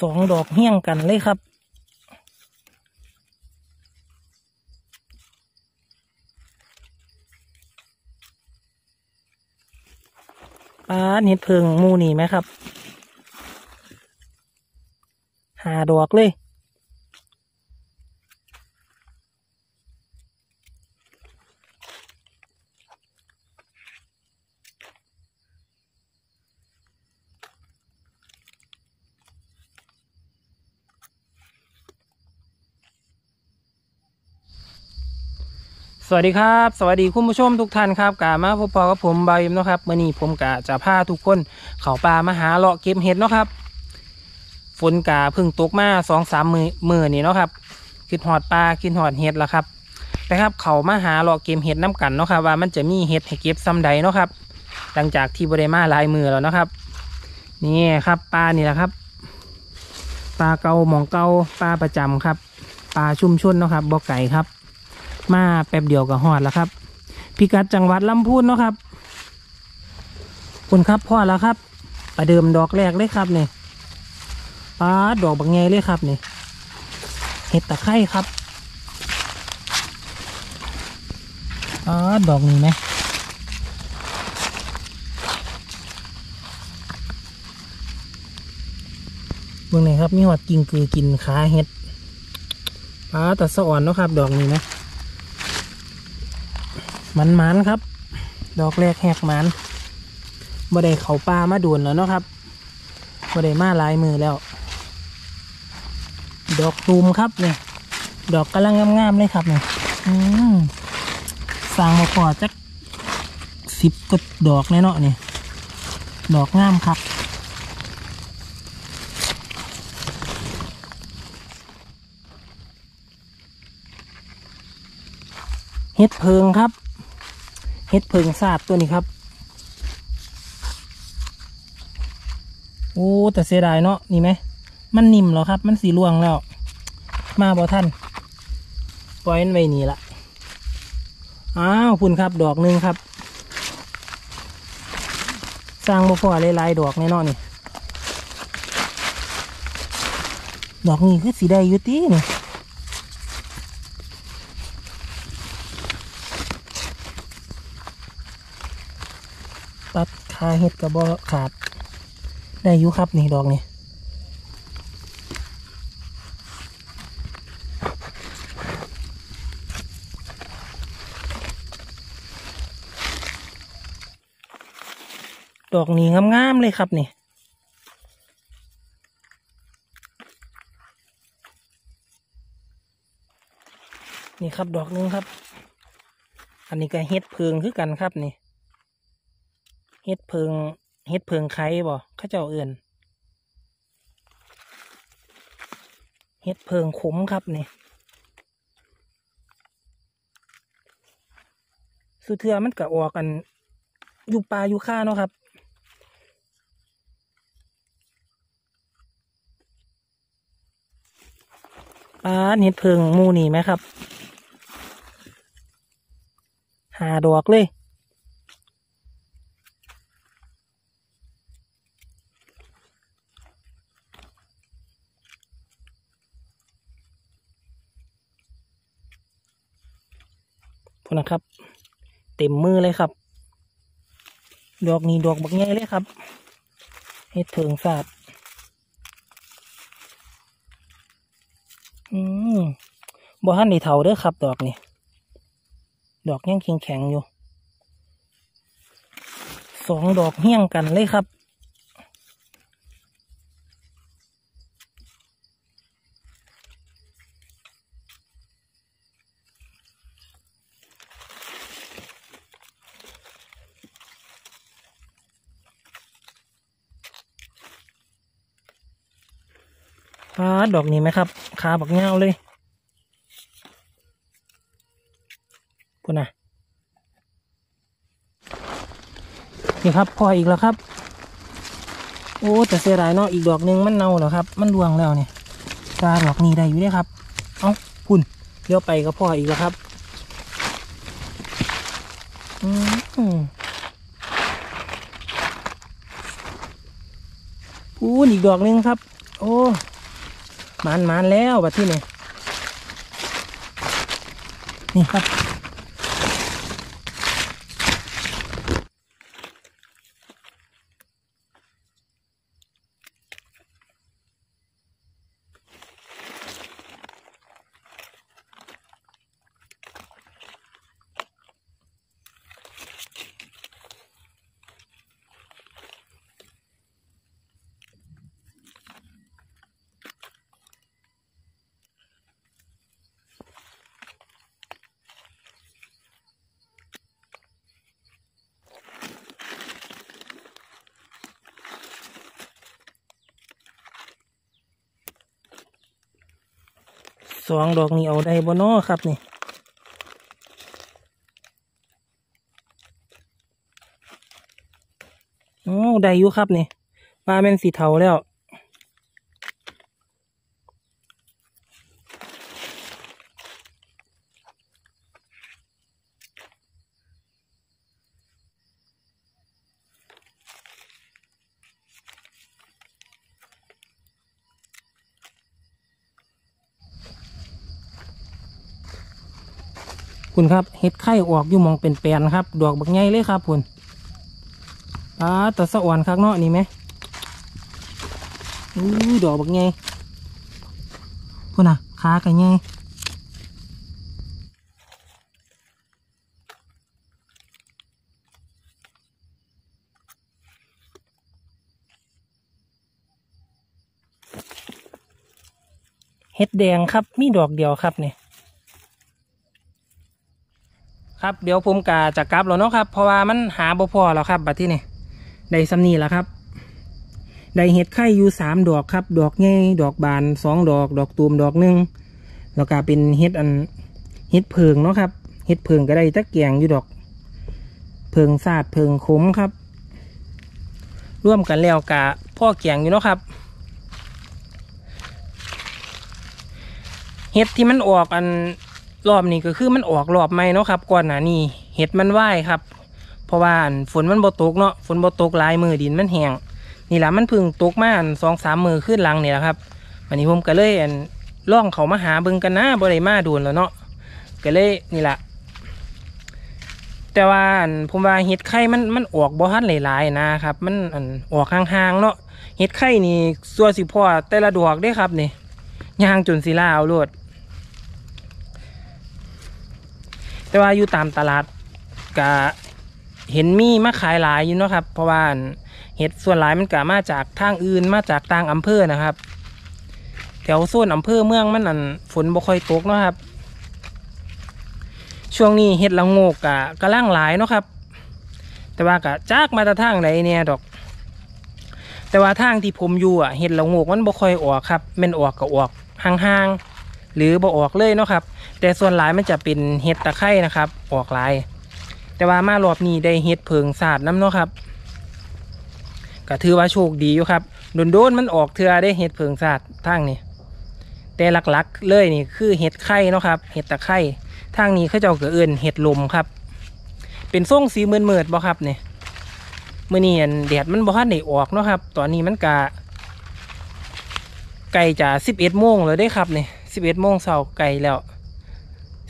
สองดอกเฮี้ยงกันเลยครับ ปลาเห็ดเพิงมูนี่ไหมครับ หาดอกเลย สวัสดีครับ สวัสดีคุณผู้ชมทุกท่านครับกามาพบปอกับผมบายิมนะครับเมื่อนี้ผมกะจะพาทุกคนเขาป่ามาหาเลาะเก็บเห็ดเนาะครับ ฝนกาพิ่งตกมาสองสามมือมือนี่เนาะครับคิดหอดปลาคิดหอดเห็ดแล้วครับนะครับเขามาหาเลาะเก็บเห็ดน้กันเนาะครับว่ามันจะมีเห็ดให้เก็บซ้ำใดเนาะครับหลังจากที่บริมาลายมือแล้วเนาะครับ นี่ครับปลานี่แหละครับปลาเกาหมองเกาปลาประจำครับปลาชุ่มชุนเนาะครับบ่อไก่ครับ มาแป๊บเดียวก็หอดแล้วครับ พิกัดจังหวัดลำพูนเนาะครับคุณครับพ่อแล้วครับ ประเดิมดอกแรกเลยครับนี่ป้าดอกบางไงเลยครับนี่เห็ดตะไคร่ครับป้าดอกนี้ไหมเบื้องไหนครับมีหอดกิ่งคือกินขาเห็ดป้าต่สะอ่อนเนาะครับ ดอกนี้นะ มันมันครับ ดอกแรกแหกมันบ่ได้เขาปลามาด่วนแล้วเนาะครับบ่ได้มาลายมือแล้ว ดอกตูมครับเนี่ยดอกกำลังงามๆเลยครับเนี่ยอืมสร้างมาพอจักสิบกดดอกแน่เนาะเนี่ยดอกงามครับเฮ็ดเพิงครับ เฮ็ดเพิงสาบตัวนี้ครับ โอ้แต่เสียดายเนาะนี่ไหม มันนิ่มแล้วครับ มันสีล่วงแล้ว มาบอท่านปล่อยมันไว้นี่ละอ้าวคุณครับดอกหนึ่งครับสร้างบ่พอหลายๆดอกแน่นอนนี่ ดอกนี้คือสีได้ยู่ตีนี่ ตัดคาเห็ดกระบอกขาด ได้ยู่ครับนี่ดอกนี่ดอกนี้งามๆเลยครับนี่นี่ครับดอกหนึงครับ อันนี้ก็เห็ดเพิงคือกันครับนี่ เฮ็ดเพิงเฮ็ดเพิงไข่บ่ข้าเจ้าเอื่นเฮ็ดเพิงขมครับนี่สุเทือมันก็ออกกัน อยู่ปลาอยู่ข้าเนาะครับ ปลาเฮ็ดเพิงมูนี่ไหมครับ หาดอกเลย พวกนะครับ เต็มมือเลยครับ ดอกนี้ดอกบักใหญ่เลยครับเฮ็ดเถิงสาดอืมบ่ทันได้เท่าเด้อครับ ดอกนี้ดอกยังแข็งแข็งอยู่สองดอกเฮี้ยงกันเลยครับ ฟ้าดอกนี้ไหมครับขาบักเงาเลยพูดนะนี่ครับพออีกแล้วครับ โอ้แต่เสียดายเนาะอีกดอกหนึงมันเน่าแล้วครับ มันรวงแล้วเนี่ยตาดอกนี้ได้อยู่เนี่ยครับ เอ้าคุณเลี้ยวไปก็พออีกแล้วครับอืมพูนอีกดอกหนึงครับ โอ้ มานมานแล้วบัดที่นี่นี่ครับ สองดอกนี้เอาได้บ่นอครับนี่โอ้ได้อยู่ครับนี่ปลาเป็นสีเทาแล้ว คุณครับเห็ดไข่ออกอยู่มองเป็นแปลนครับ ดอกบักใหญ่เลยครับคุณปลาตะสะอ่อนคักเนาะนี่ไหมอู้ดอกบักใหญ่คุณน่ะขากันใหญ่เห็ดแดงครับ มีดอกเดียวครับเนี่ย ครับเดี๋ยวผมกาจะกลับแล้วเนาะครับ เพราะว่ามันหาบ่พอแล้วครับบัดที่นี่ได้สำนีแล้วครับได้เห็ดไข่อยู่สามดอกครับ ดอกใหญ่ดอกบานสองดอก ดอกตูมดอกหนึ่งแล้วก็เป็นเห็ดอันเห็ดเพิงเนาะครับเห็ดเพิงก็ได้ตะเกียงอยู่ดอก เพิงซาดเพิงขมครับ ร่วมกันแล้วกะพ่อเกียงอยู่เนาะครับเห็ดที่มันออกอัน รอบนี้ก็คือมันออกรอบใหม่เนาะครับ ก่อนหน้านี้เห็ดมันไหวครับ เพราะว่าฝนมันบ่ตกเนาะฝนบ่ตกลายมือดินมันแห้งนี่แหละมันพึ่งตกมาสองสามมือขึ้นหลังนี่แหละครับวันนี้ผมก็เลยอันล่องเขามาหาบิ่งกันนะบ่ได้มาโดนแล้วเนาะก็เลยนี่แหละแต่ว่าผมว่าเห็ดไข่มันมันออกบ่ทันหลายๆนะครับ มันออกห่างๆเนาะเห็ดไข่นี่ส่วนสิพ่อแต่ละดอกเด้ครับนี่ย่างจนสิลาเอาโลด แต่ว่าอยู่ตามตลาดก็เห็นมีมาขายหลายอยู่เนาะครับ เพราะว่าเห็ดส่วนหลายมันก็มาจากทางอื่นมาจากต่างอำเภอนะครับ แถวโซนอำเภอเมืองมันอันฝนบ่ค่อยตกเนาะครับ ช่วงนี้เห็ดละโงกกะกำลังหลายเนาะครับ แต่ว่ากะจากมาแตะทางไหนเนี่ยดอก แต่ว่าทางที่ผมอยู่อะเห็ดละโงกมันบ่ค่อยออกครับมันออกก็ออกห่างๆหรือบ่ออกเลยเนาะครับ แต่ส่วนหลายมันจะเป็นเห็ดตะไคร่นะครับออกหลาย แต่ว่ามารอบนี้ได้เห็ดเพิงศาสตร์น้ำเนาะครับก็ถือว่าโชคดีอยู่ครับโดนๆมันออกเทือได้เห็ดเพิงศาสตร์ทางนี้แต่หลักๆเลยนี่คือเห็ดไข่เนาะครับเห็ดตะไคร่ทางนี้เขาเจ้าก็เอื่นเห็ดลมครับ เป็นส่งสีเมือนเมิดบ่ครับเนี่ยเมื่อนี้อันแดดมันบ่ทันได้ออกเนาะครับ ตอนนี้มันกะไก่จะสิบเอ็ดโมงเลยได้ครับเนี่ยสิบเอ็ดโมงเช้าไก่แล้ว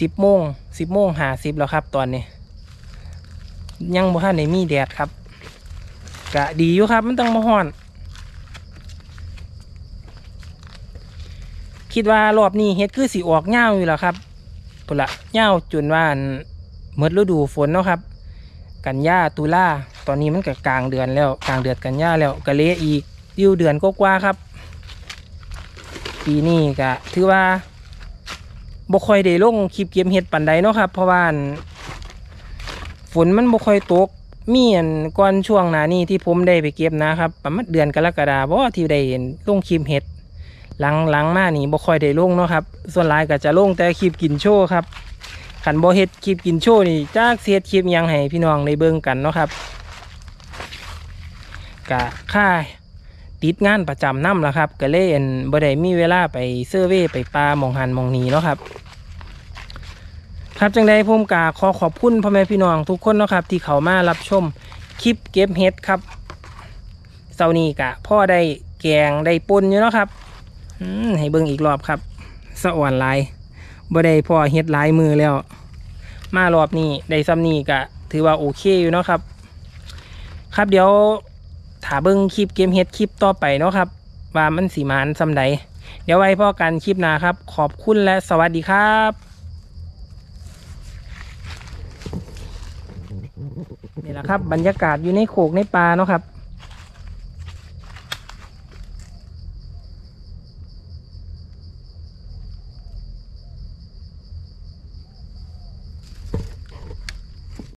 สิบโมงสิบโมงหาสิบแล้วครับ ตอนนี้ ยังบ่ทันได้มีแดดครับกะดีอยู่ครับ มันต้องมาฮ้อน คิดว่ารอบนี้เฮ็ดคือสีออกเง่าอยู่แล้วครับปุ่ละเง่าจนว่าอั่นหมดฤดูฝนเนาะครับ กันยาตุลาตอนนี้มันก็กลางเดือนแล้วกลางเดือนกันยาแล้วก็เละอีกอยู่เดือนก็กว่าครับ ปีนี้ก็ถือว่า บ่ค่อยได้ลงคลิปเก็บเห็ดปันใดเนาะครับเพราะว่าฝนมันบ่ค่อยตกมีอันก่อนช่วงหน้านี้ที่ผมได้ไปเก็บนะครับ ประมาณเดือนกรกฎาคมบ่ที่ได้เห็นลงคลิปเห็ดหลังหลังมานี่บ่ค่อยได้ลงเนาะครับ ส่วนหลายก็จะลงแต่คลิปกินโชว์ครับขันบ่เฮ็ดคลิปกินโชว์นี่จากเสียดคลิปยังให้พี่น้องได้เบิ่งกันเนาะครับกะค่า ติดงานประจำนำละครับ ก็เล่นบ่ได้มีเวลาไปเซอร์เวยไปปลามองหันมองนีเนาะครับครับจังใดผมกาขอขอบคุณพ่อแม่พี่น้องทุกคนเนาะครับ ที่เขามารับชมคลิปเก็บเห็ดครับเสานี้กะพ่อได้แกงได้ปนอยู่เนาะครับอืมให้เบิ่งอีกรอบครับ สะอ่อนลายบ่ได้พ่อเฮ็ดลายมือแล้ว มารอบนี้ได้ซ้ำนี้ก็ถือว่าโอเคอยู่เนาะครับ ครับเดี๋ยว ถ้าเบิ้งคลิปเกมเฮ็ดคลิปต่อไปเนาะครับ ว่ามันสีมานซำใดเดี๋ยวไว้พ่อกันคลิปหน้าครับ ขอบคุณและสวัสดีครับนี่แหละครับ บรรยากาศอยู่ในโขกในปลาเนาะครับ